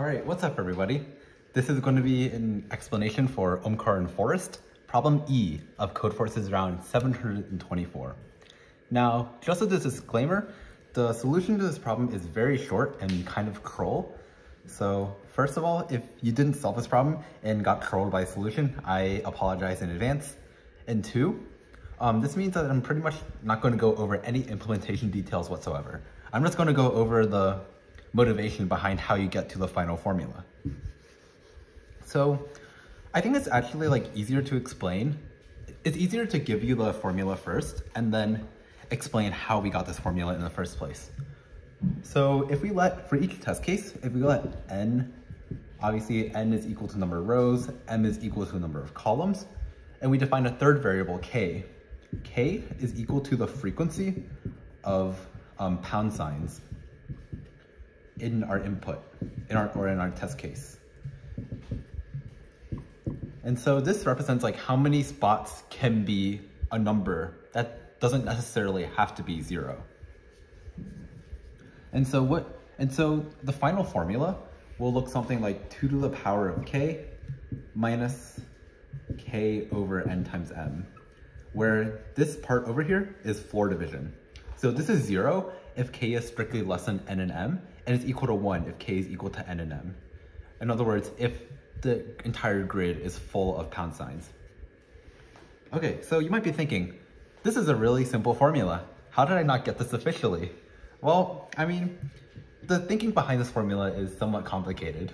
All right, what's up everybody? This is going to be an explanation for Omkar and Forest, problem E of Codeforces round 724. Now, just as a disclaimer, the solution to this problem is very short and kind of troll. So first of all, if you didn't solve this problem and got trolled by a solution, I apologize in advance. And two, um, this means that I'm pretty much not going to go over any implementation details whatsoever. I'm just going to go over the motivation behind how you get to the final formula. So I think it's actually like easier to explain. It's easier to give you the formula first and then explain how we got this formula in the first place. So if we let, for each test case, if we let n, obviously n is equal to number of rows, m is equal to number of columns, and we define a third variable, k. k is equal to the frequency of um, pound signs in our input, in our, or in our test case. And so this represents like how many spots can be a number that doesn't necessarily have to be zero. And so what, and so the final formula will look something like two to the power of k minus k over n times m, where this part over here is floor division. So this is zero if k is strictly less than n and m, and it's equal to one if k is equal to n and m. In other words, if the entire grid is full of pound signs. Okay, so you might be thinking, this is a really simple formula. How did I not get this officially? Well, I mean, the thinking behind this formula is somewhat complicated.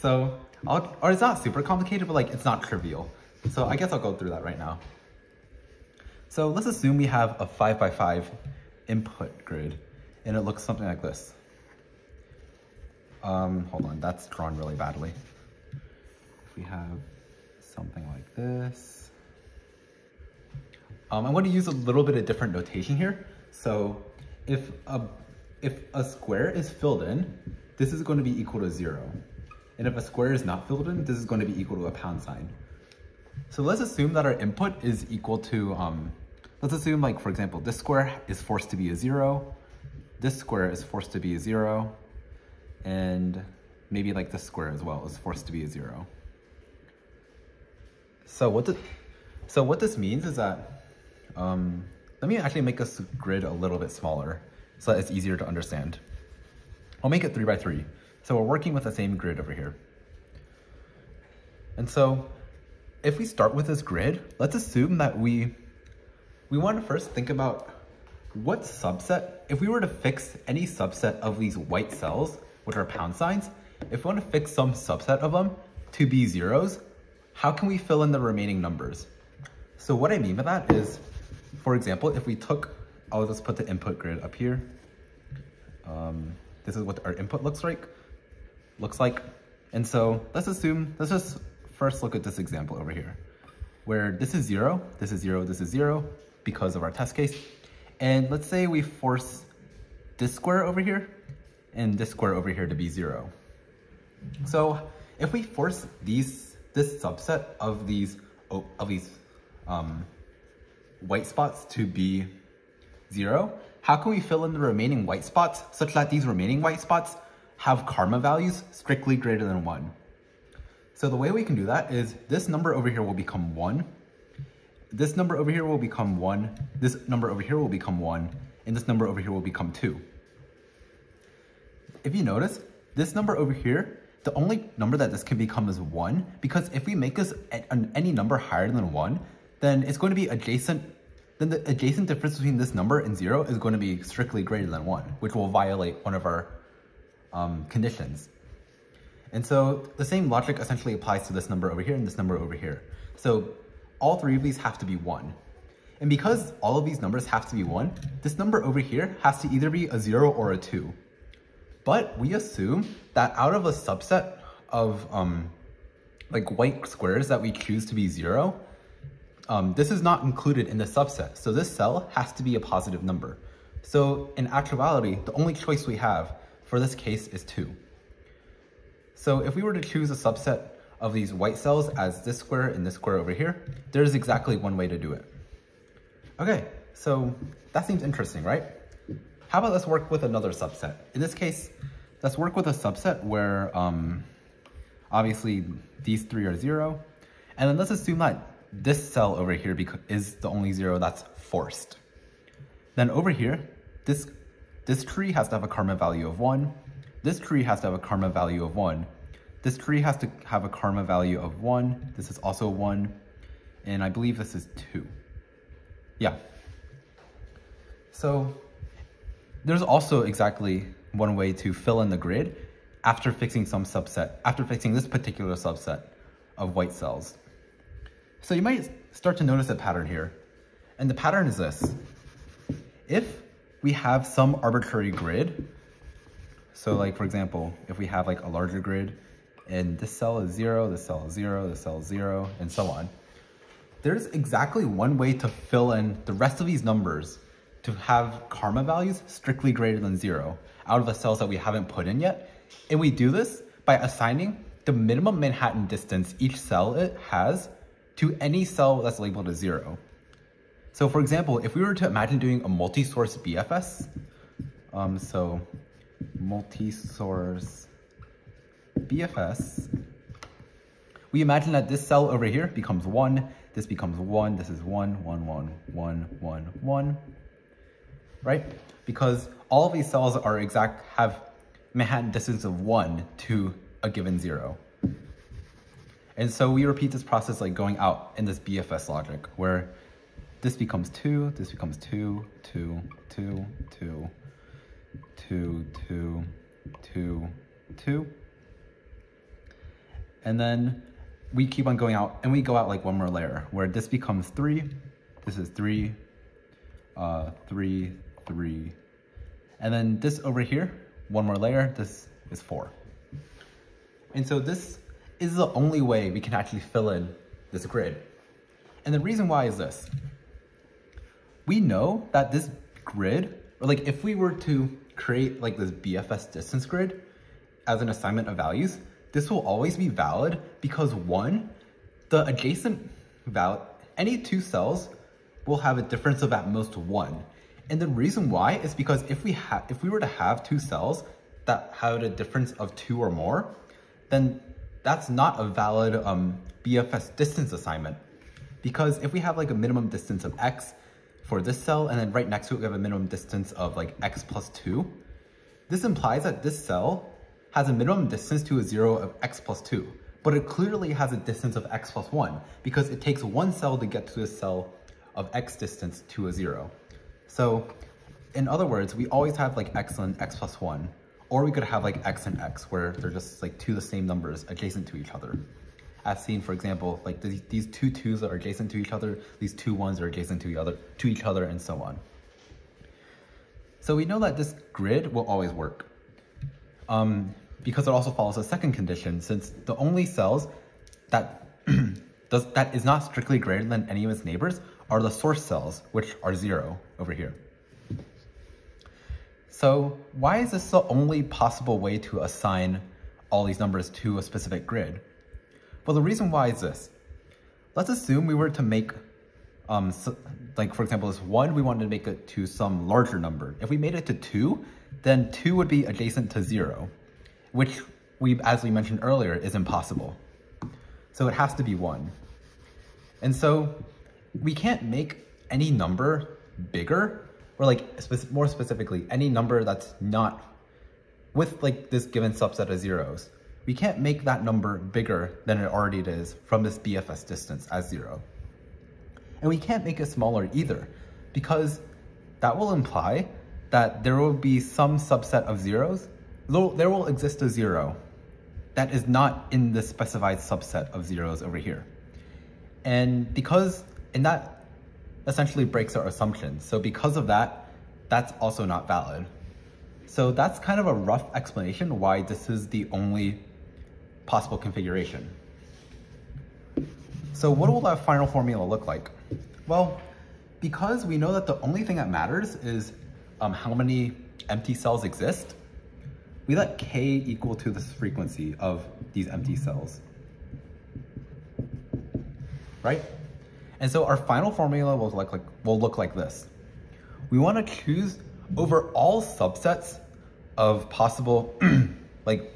So, I'll, or it's not super complicated, but like it's not trivial. So I guess I'll go through that right now. So let's assume we have a five by five input grid and it looks something like this. Um, hold on, that's drawn really badly. We have something like this. Um, I'm going to use a little bit of different notation here. So if a, if a square is filled in, this is going to be equal to zero. And if a square is not filled in, this is going to be equal to a pound sign. So let's assume that our input is equal to, um, let's assume like, for example, this square is forced to be a zero, this square is forced to be a zero, and maybe like the square as well is forced to be a zero. So what the, so what this means is that, um, let me actually make this grid a little bit smaller so that it's easier to understand. I'll make it three by three. So we're working with the same grid over here. And so if we start with this grid, let's assume that we, we want to first think about what subset, if we were to fix any subset of these white cells, which are pound signs, if we want to fix some subset of them to be zeros, how can we fill in the remaining numbers? So what I mean by that is, for example, if we took, I'll just put the input grid up here. Um, this is what our input looks like, looks like. And so let's assume, let's just first look at this example over here, where this is zero, this is zero, this is zero, because of our test case. And let's say we force this square over here and this square over here to be zero. So if we force these, this subset of these, of these um, white spots to be zero, how can we fill in the remaining white spots such that these remaining white spots have karma values strictly greater than one? So the way we can do that is this number over here will become one, this number over here will become one, this number over here will become one, and this number over here will become two if you notice, this number over here, the only number that this can become is one, because if we make this any number higher than one, then it's going to be adjacent, then the adjacent difference between this number and zero is going to be strictly greater than one, which will violate one of our um, conditions. And so the same logic essentially applies to this number over here and this number over here. So all three of these have to be one. And because all of these numbers have to be one, this number over here has to either be a zero or a two. But we assume that out of a subset of um, like white squares that we choose to be zero, um, this is not included in the subset. So this cell has to be a positive number. So in actuality, the only choice we have for this case is two. So if we were to choose a subset of these white cells as this square and this square over here, there's exactly one way to do it. Okay, so that seems interesting, right? How about let's work with another subset? In this case, let's work with a subset where um, obviously these three are zero. And then let's assume that this cell over here is the only zero that's forced. Then over here, this, this tree has to have a karma value of one. This tree has to have a karma value of one. This tree has to have a karma value of one. This is also one. And I believe this is two. Yeah. So there's also exactly one way to fill in the grid after fixing some subset, after fixing this particular subset of white cells. So you might start to notice a pattern here. And the pattern is this. If we have some arbitrary grid, so like for example, if we have like a larger grid and this cell is zero, this cell is zero, this cell is zero, and so on, there's exactly one way to fill in the rest of these numbers to have karma values strictly greater than zero out of the cells that we haven't put in yet. And we do this by assigning the minimum Manhattan distance each cell it has to any cell that's labeled as zero. So for example, if we were to imagine doing a multi-source BFS, um, so multi-source BFS, we imagine that this cell over here becomes one, this becomes one, this is one, one, one, one, one, one, right? Because all these cells are exact, have Manhattan distance of one to a given zero. And so we repeat this process like going out in this BFS logic where this becomes two, this becomes two, two, two, two, two, two, two, two. And then we keep on going out and we go out like one more layer where this becomes three, this is three, uh, three, three. And then this over here, one more layer, this is four. And so this is the only way we can actually fill in this grid. And the reason why is this. We know that this grid, or like if we were to create like this BFS distance grid as an assignment of values, this will always be valid because one, the adjacent val any two cells will have a difference of at most one. And the reason why is because if we have if we were to have two cells that had a difference of two or more, then that's not a valid um, BFS distance assignment. Because if we have like a minimum distance of x for this cell, and then right next to it we have a minimum distance of like x plus 2, this implies that this cell has a minimum distance to a 0 of x plus 2, but it clearly has a distance of x plus 1 because it takes one cell to get to a cell of x distance to a 0. So in other words, we always have like x and x plus 1, or we could have like x and x, where they're just like two the same numbers adjacent to each other. As seen, for example, like these, these two twos are adjacent to each other, these two ones are adjacent to each other, to each other, and so on. So we know that this grid will always work. Um, because it also follows a second condition, since the only cells that does that is not strictly greater than any of its neighbors are the source cells, which are zero over here. So why is this the only possible way to assign all these numbers to a specific grid? Well, the reason why is this. Let's assume we were to make, um, so, like for example, this one, we wanted to make it to some larger number. If we made it to two, then two would be adjacent to zero, which we, as we mentioned earlier, is impossible. So it has to be one. And so we can't make any number bigger or like more specifically, any number that's not with like this given subset of zeros, we can't make that number bigger than it already is from this BFS distance as zero. And we can't make it smaller either because that will imply that there will be some subset of zeros, there will exist a zero that is not in the specified subset of zeros over here. And because, and that essentially breaks our assumption. So because of that, that's also not valid. So that's kind of a rough explanation why this is the only possible configuration. So what will that final formula look like? Well, because we know that the only thing that matters is um, how many empty cells exist, we let k equal to this frequency of these empty cells, right? And so our final formula will look like, will look like this. We want to choose over all subsets of possible like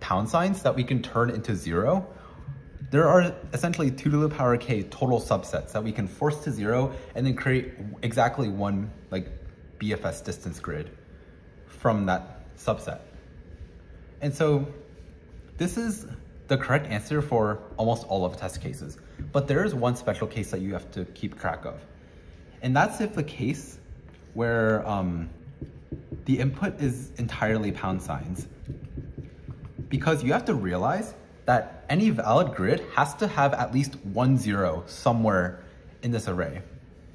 pound signs that we can turn into zero, there are essentially two to the power k total subsets that we can force to zero and then create exactly one like BFS distance grid from that subset. And so this is the correct answer for almost all of the test cases, but there is one special case that you have to keep track of. And that's if the case where um, the input is entirely pound signs. Because you have to realize that any valid grid has to have at least one zero somewhere in this array.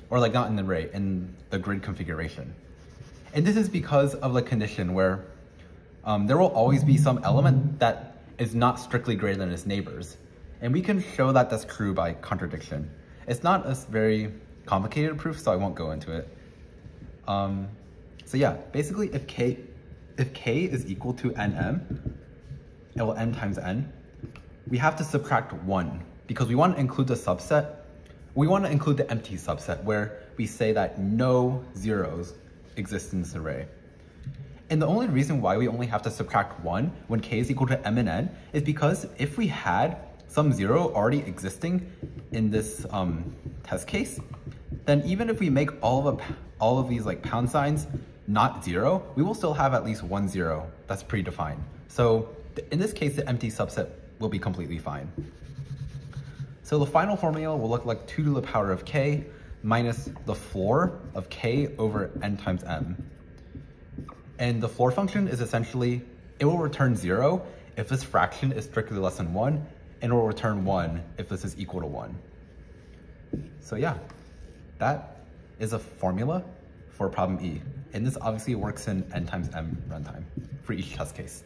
Or like not in the array, in the grid configuration. And this is because of the condition where um, there will always be some element that is not strictly greater than its neighbors. And we can show that that's true by contradiction. It's not a very complicated proof, so I won't go into it. Um, so yeah, basically if k, if k is equal to nm, well n times n, we have to subtract one because we want to include the subset. We want to include the empty subset where we say that no zeros exist in this array. And the only reason why we only have to subtract one when k is equal to m and n is because if we had some zero already existing in this um, test case, then even if we make all of, a, all of these like pound signs not zero, we will still have at least one zero that's predefined. So in this case, the empty subset will be completely fine. So the final formula will look like 2 to the power of k minus the floor of k over n times m. And the floor function is essentially, it will return 0 if this fraction is strictly less than 1, and it will return 1 if this is equal to 1. So yeah, that is a formula for problem E. And this obviously works in n times m runtime for each test case.